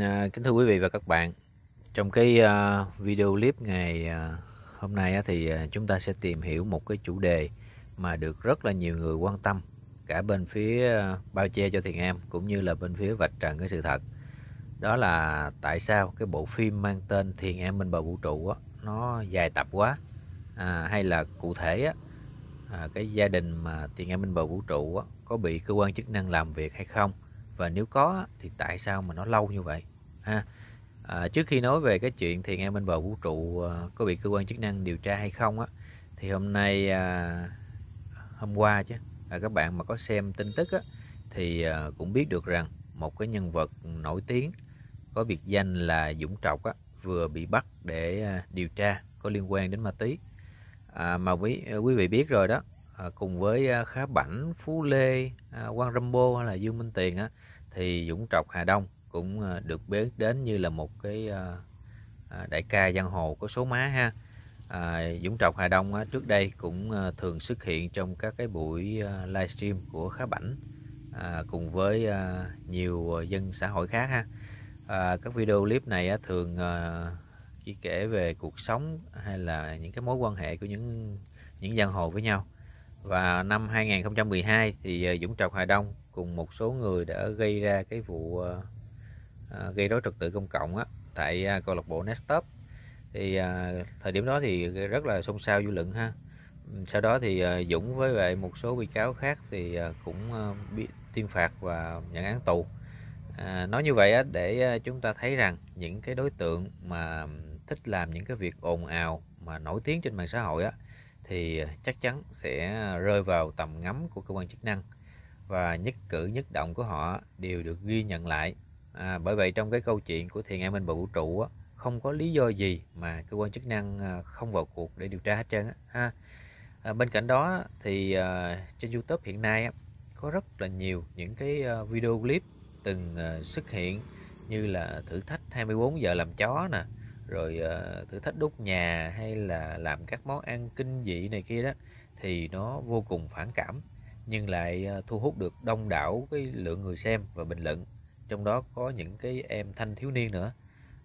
À, kính thưa quý vị và các bạn, trong cái uh, video clip ngày uh, hôm nay uh, thì uh, chúng ta sẽ tìm hiểu một cái chủ đề mà được rất là nhiều người quan tâm cả bên phía uh, bao che cho thiền em cũng như là bên phía vạch trần cái sự thật. Đó là tại sao cái bộ phim mang tên Thiền em bên bờ vũ trụ á, nó dài tập quá. À, hay là cụ thể á, à, cái gia đình mà Thiền em bên bờ vũ trụ á, có bị cơ quan chức năng làm việc hay không? Và nếu có thì tại sao mà nó lâu như vậy? Ha. À, trước khi nói về cái chuyện thiền em bên bờ vũ trụ ờ, có bị cơ quan chức năng điều tra hay không á thì hôm nay à, hôm qua chứ à, các bạn mà có xem tin tức á thì à, cũng biết được rằng một cái nhân vật nổi tiếng có biệt danh là Dũng Trọc á vừa bị bắt để à, điều tra có liên quan đến ma túy. À, mà quý ờ, quý vị biết rồi đó à, cùng với à, Khá Bảnh, Phú Lê, à, Quang Rambo hay là Dương Minh Tiền á thì Dũng Trọc Hà Đông cũng ờ, được biết đến như là một cái ờ, ờ, đại ca giang hồ có số má ha. À, Dũng Trọc Hà Đông á, trước đây cũng à, thường xuất hiện trong các cái buổi à, livestream của Khá Bảnh à, cùng với à, nhiều dân xã hội khác ha. À, các video clip này á, thường à, chỉ kể về cuộc sống hay là những cái mối quan hệ của những những giang hồ với nhau và năm 2012 thì ờ, Dũng Trọc Hà Đông cùng một số người đã gây ra cái vụ ờ, ờ, gây rối trật tự công cộng á, tại câu lạc bộ Nestop thì à, thời điểm đó thì rất là xôn xao dư luận ha. Sau đó thì à, Dũng với lại một số bị cáo khác thì à, cũng à, bị tuyên phạt và nhận án tù. À, nói như vậy á, để à, chúng ta thấy rằng những cái đối tượng mà thích làm những cái việc ồn ào mà nổi tiếng trên mạng xã hội á thì ờ, chắc chắn sẽ rơi vào tầm ngắm của cơ quan chức năng và nhất cử nhất động của họ đều được ghi nhận lại. À, bởi vậy trong cái câu chuyện của thiền an minh và vũ trụ á, không có lý do gì mà cơ quan chức năng ờ, không vào cuộc để điều tra hết trơn á ha. À, bên cạnh đó thì à, trên youtube hiện nay á, có rất là nhiều những cái video clip từng xuất hiện như là thử thách 24 giờ làm chó nè rồi ờ, thử thách đốt nhà hay là làm các món ăn kinh dị này kia đó thì nó vô cùng phản cảm nhưng lại ờ, thu hút được đông đảo cái lượng người xem và bình luận. Trong đó có những cái em thanh thiếu niên nữa.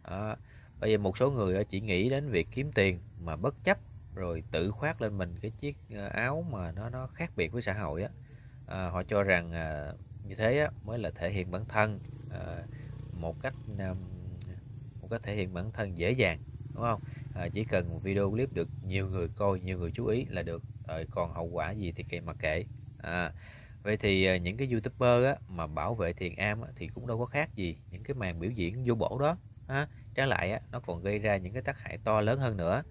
À, bây giờ một số người ờ, chỉ nghĩ đến việc kiếm tiền mà bất chấp rồi tự khoác lên mình cái chiếc áo mà nó nó khác biệt với xã hội á. À, họ cho rằng à, như thế á, mới là thể hiện bản thân à, một cách à, có thể hiện bản thân dễ dàng đúng không? À, chỉ cần một video clip được nhiều người coi nhiều người chú ý là được. Rồi còn hậu quả gì thì kệ mặc kệ. À, vậy thì à, những cái youtuber á, mà bảo vệ thiền am á, thì cũng đâu có khác gì những cái màn biểu diễn vô bổ đó. À, trái lại á, nó còn gây ra những cái tác hại to lớn hơn nữa.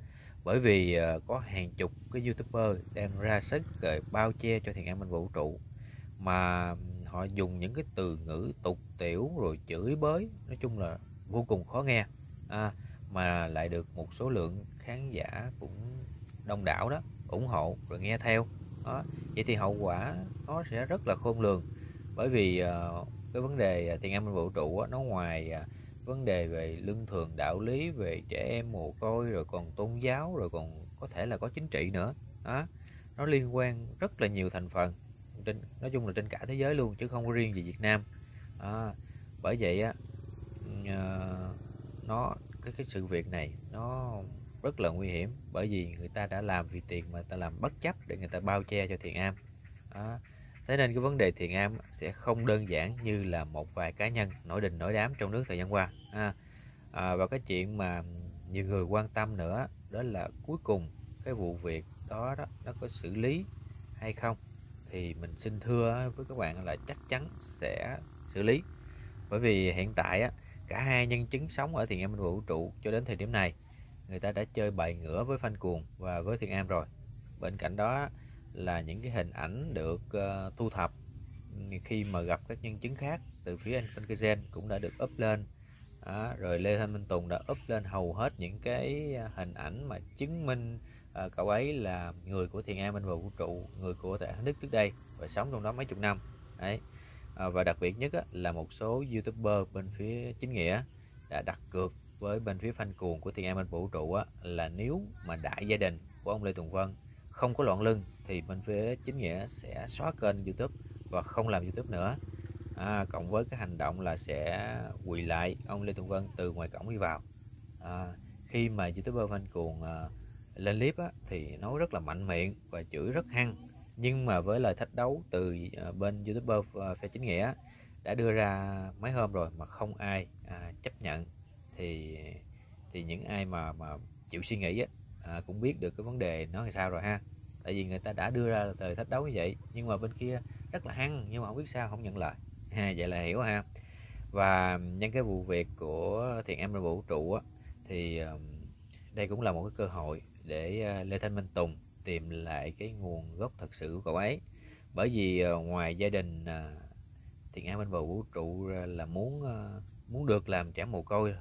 Bởi vì à, có hàng chục cái youtuber đang ra sức rồi bao che cho thiền am minh vũ trụ mà họ dùng những cái từ ngữ tục tiểu rồi chửi bới. Nói chung là vô cùng khó nghe. À, mà lại được một số lượng khán giả cũng đông đảo đó ủng hộ rồi nghe theo. Đó vậy thì hậu quả nó sẽ rất là khôn lường. Bởi vì uh, cái vấn đề ờ, tiền an minh vũ trụ á, nó ngoài uh, vấn đề về lương thường đạo lý về trẻ em mồ côi rồi còn tôn giáo rồi còn có thể là có chính trị nữa. Đó nó liên quan rất là nhiều thành phần trên nói chung là trên cả thế giới luôn chứ không có riêng gì Việt Nam. À, bởi vậy á Ờ, nó cái cái sự việc này nó rất là nguy hiểm bởi vì người ta đã làm vì tiền mà ta làm bất chấp để người ta bao che cho thiền am. Đó. thế nên cái vấn đề thiền am sẽ không đơn giản như là một vài cá nhân nổi đình nổi đám trong nước thời gian qua. À, à, và cái chuyện mà nhiều người quan tâm nữa đó là cuối cùng cái vụ việc đó đó nó có xử lý hay không thì mình xin thưa với các bạn là chắc chắn sẽ xử lý. Bởi vì hiện tại á, cả hai nhân chứng sống ở thiền am vũ trụ cho đến thời điểm này. Người ta đã chơi bài ngửa với phanh cuồng và với thiền am rồi. Bên cạnh đó là những cái hình ảnh được uh, thu thập khi mà gặp các nhân chứng khác từ phía anh Frankenstein cũng đã được up lên. À, rồi Lê Thanh Minh Tùng đã up lên hầu hết những cái hình ảnh mà chứng minh uh, cậu ấy là người của thiền am bên vũ trụ người của tại Đức trước đây và sống trong đó mấy chục năm. Đấy à, và đặc biệt nhất á, là một số youtuber bên phía chính nghĩa đã đặt cược với bên phía phanh cuồng của thiên em bên vũ trụ á, là nếu mà đại gia đình của ông Lê Tùng Vân không có loạn lưng thì bên phía chính nghĩa sẽ xóa kênh youtube và không làm youtube nữa. À, cộng với cái hành động là sẽ quỳ lại ông Lê Tùng Vân từ ngoài cổng đi vào. À, khi mà youtuber Văn Cuồng à, lên clip á, thì nói rất là mạnh miệng và chửi rất hăng nhưng mà với lời thách đấu từ à, bên youtuber à, phe chính nghĩa đã đưa ra mấy hôm rồi mà không ai à, chấp nhận thì thì những ai mà mà chịu suy nghĩ á, à, cũng biết được cái vấn đề nó là sao rồi ha. Tại vì người ta đã đưa ra lời thách đấu như vậy nhưng mà bên kia rất là hăng nhưng mà không biết sao không nhận lời. Ha vậy là hiểu ha. Và nhân cái vụ việc của thiện em vũ trụ á, thì đây cũng là một cái cơ hội để à, Lê Thanh Minh Tùng tìm lại cái nguồn gốc thật sự của cậu ấy. Bởi vì ờ, ngoài gia đình thì thiện an bên bầu vũ trụ là muốn ờ, muốn được làm trẻ mồ côi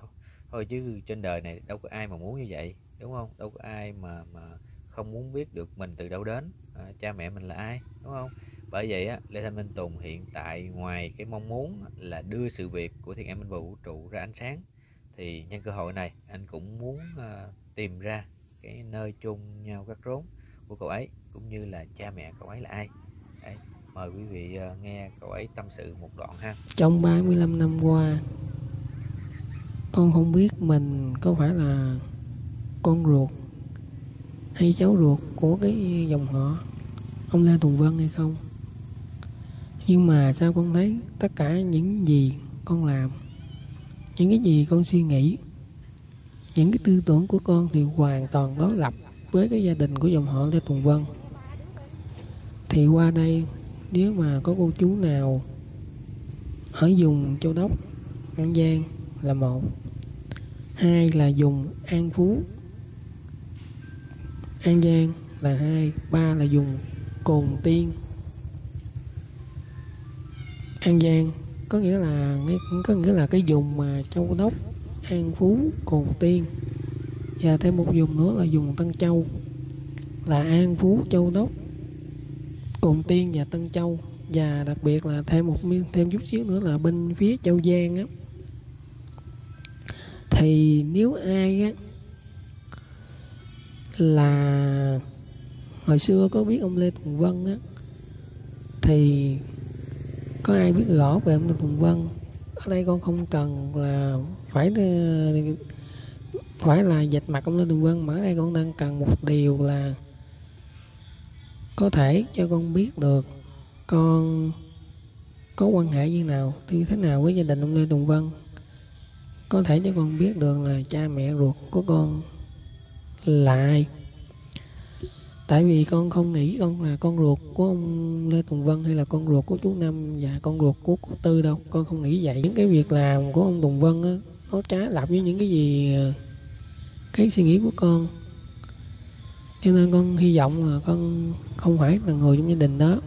thôi. Chứ trên đời này đâu có ai mà muốn như vậy đúng không? Đâu có ai mà mà không muốn biết được mình từ đâu đến à, cha mẹ mình là ai đúng không? Bởi vậy á lê thanh minh tùng hiện tại ngoài cái mong muốn là đưa sự việc của thiên an minh vũ trụ ra ánh sáng thì nhân cơ hội này anh cũng muốn tìm ra cái nơi chôn nhau các rốn của cậu ấy cũng như là cha mẹ cậu ấy là ai. Đấy, mời quý vị ờ, nghe cậu ấy tâm sự một đoạn ha. Trong 35 năm qua con không biết mình có phải là con ruột hay cháu ruột của cái dòng họ ông Lê Tùng Vân hay không. Nhưng mà sao con thấy tất cả những gì con làm những cái gì con suy nghĩ những cái tư tưởng của con thì hoàn toàn đối lập với cái gia đình của dòng họ Lê Tùng Vân. Thì qua đây, nếu mà có cô chú nào ở vùng Châu Đốc, An Giang là một. Hai là dùng An Phú, An Giang là hai, ba là dùng Cồn Tiên. An Giang có nghĩa là, có nghĩa là cái vùng mà Châu Đốc, An Phú, Cồn Tiên và thêm một vùng nữa là dùng Tân Châu, là An Phú, Châu Đốc, Cồn Tiên và Tân Châu. Và đặc biệt là thêm một thêm chút xíu nữa là bên phía Châu Giang á. Thì nếu ai á, là hồi xưa có biết ông Lê Tùng Vân á, thì có ai biết rõ về ông Lê Tùng Vân? Ở đây con không cần là phải ờ, phải là dịch mặt ông Lê Tùng Vân mà ở đây con đang cần một điều là có thể cho con biết được con có quan hệ như nào, như thế nào với gia đình ông Lê Tùng Vân có thể cho con biết được là cha mẹ ruột của con là ai tại vì con không nghĩ con là con ruột của ông Lê Tùng Vân hay là con ruột của chú Năm và con ruột của cô Tư đâu. Con không nghĩ vậy. Những cái việc làm của ông Tùng Vân á, nó trái lập với những cái gì ờ, cái suy nghĩ của con. Cho nên con hy vọng là con không phải là người trong gia đình đó.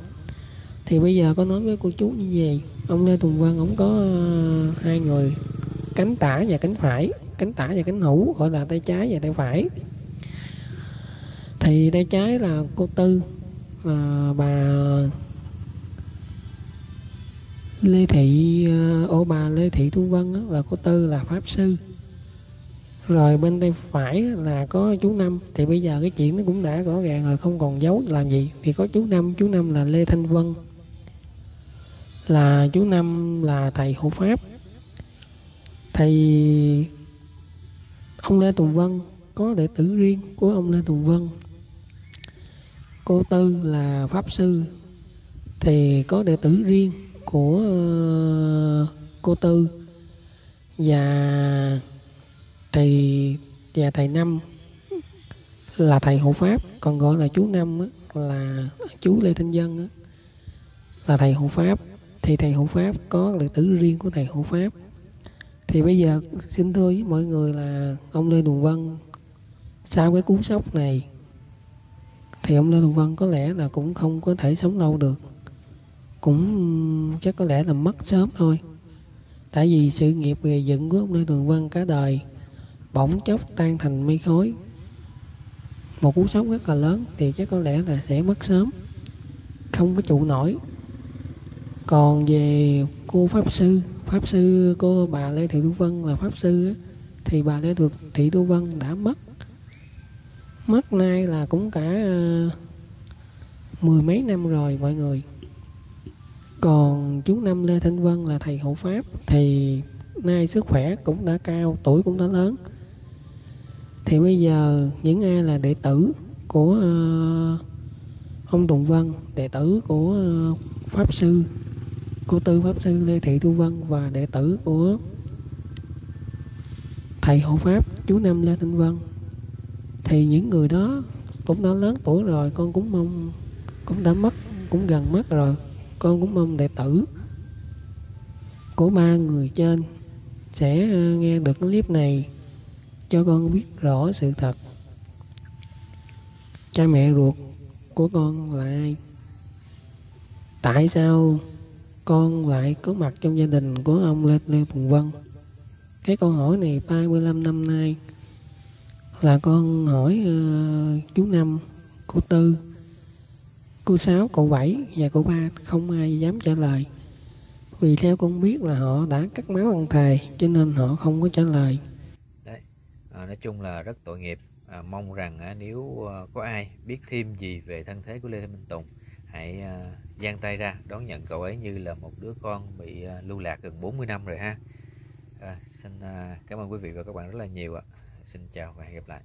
Thì bây giờ con nói với cô chú như vậy ông Lê Tùng Vân ông có ờ, hai người cánh tả và cánh phải cánh tả và cánh hữu gọi là tay trái và tay phải. Thì tay trái là cô tư là bà lê thị ờ, ô bà lê thị thu vân đó, là cô tư là pháp sư rồi bên tay phải là có chú năm. Thì bây giờ cái chuyện nó cũng đã rõ ràng rồi, không còn giấu làm gì. Thì có chú năm chú năm là lê thanh vân. Là chú năm là thầy hộ pháp. Thầy ông lê tùng vân, có đệ tử riêng của ông lê tùng vân. Cô tư là pháp sư. Thì có đệ tử riêng của ờ, cô tư. Và thầy và thầy năm là thầy hộ pháp còn gọi là chú năm á, là chú lê thanh dân á, là thầy hộ pháp. Thì thầy hộ pháp có đệ tử riêng của thầy hộ pháp. Thì bây giờ xin thưa với mọi người là ông lê tùng vân sau cái cú sốc này thì ông lê tùng vân có lẽ là cũng không có thể sống lâu được. Cũng chắc có lẽ là mất sớm thôi. Tại vì sự nghiệp gây dựng của ông lê tùng vân cả đời bỗng chốc tan thành mây khói. Một cú sốc rất là lớn thì chắc có lẽ là sẽ mất sớm. Không có trụ nổi. Còn về cô pháp sư pháp sư cô bà lê thị thu vân là pháp sư thì bà lê thị thu vân đã mất. Mất nay là cũng cả uh, mười mấy năm rồi mọi người. Còn chú năm lê thanh vân là thầy hộ pháp thì nay sức khỏe cũng đã cao tuổi cũng đã lớn thì bây giờ những ai là đệ tử của ờ, ông Tùng Vân đệ tử của ờ, pháp sư của tư pháp sư Lê Thị Thu Vân và đệ tử của thầy hộ pháp chú Năm Lê Thanh Vân thì những người đó cũng đã lớn tuổi rồi, con cũng mong, cũng đã mất, cũng gần mất rồi, con cũng mong đệ tử của ba người trên sẽ ờ, nghe được clip này cho con biết rõ sự thật. Cha mẹ ruột của con là ai tại sao con lại có mặt trong gia đình của ông Lê Lê Phùng Vân? Cái câu hỏi này 35 năm nay là con hỏi uh, chú Năm cô Tư cô Sáu cậu Bảy và cậu Ba. Không ai dám trả lời. Vì theo con biết là họ đã cắt máu ăn thề cho nên họ không có trả lời à, nói chung là rất tội nghiệp. À, mong rằng à, nếu à, có ai biết thêm gì về thân thế của Lê Minh Tùng hãy à, giang tay ra đón nhận cậu ấy như là một đứa con bị à, lưu lạc gần 40 năm rồi ha. À, xin à, cảm ơn quý vị và các bạn rất là nhiều ạ. Xin chào và hẹn gặp lại.